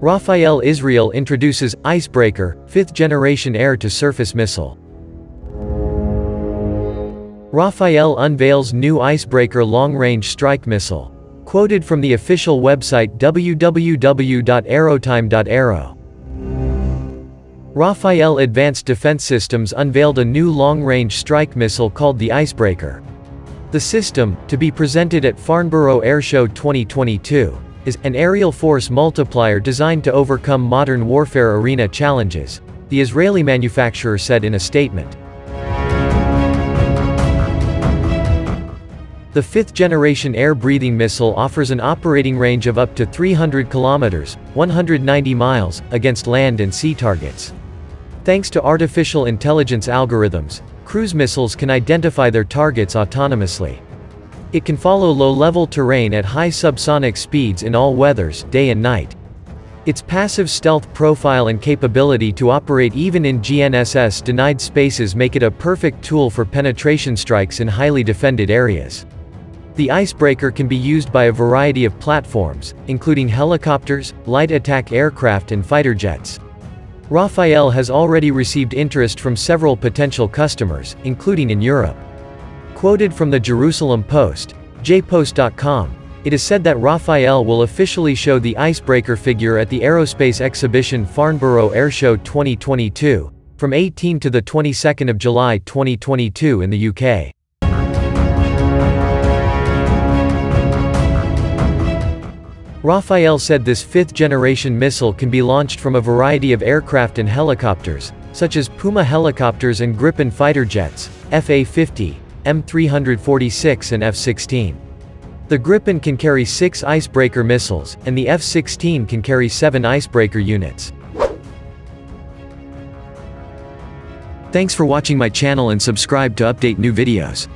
Rafael Israel introduces Icebreaker, fifth-generation air-to-surface missile. Rafael unveils new Icebreaker long-range strike missile. Quoted from the official website www.aerotime.aero. Rafael Advanced Defense Systems unveiled a new long-range strike missile called the Icebreaker. The system, to be presented at Farnborough Airshow 2022, is an aerial force multiplier designed to overcome modern warfare arena challenges, the Israeli manufacturer said in a statement. The fifth-generation air-breathing missile offers an operating range of up to 300 kilometers, 190 miles, against land and sea targets. Thanks to artificial intelligence algorithms, cruise missiles can identify their targets autonomously. It can follow low-level terrain at high subsonic speeds in all weathers, day and night. Its passive stealth profile and capability to operate even in GNSS-denied spaces make it a perfect tool for penetration strikes in highly defended areas. The icebreaker can be used by a variety of platforms, including helicopters, light attack aircraft and fighter jets. Rafael has already received interest from several potential customers, including in Europe. Quoted from the Jerusalem Post, jpost.com, it is said that Rafael will officially show the icebreaker figure at the aerospace exhibition Farnborough Airshow 2022, from 18 to the 22nd of July 2022 in the UK. Rafael said this fifth-generation missile can be launched from a variety of aircraft and helicopters, such as Puma helicopters and Gripen fighter jets, FA-50, M346 and F-16. The Gripen can carry six Icebreaker missiles, and the F-16 can carry seven Icebreaker units. Thanks for watching my channel and subscribe to update new videos.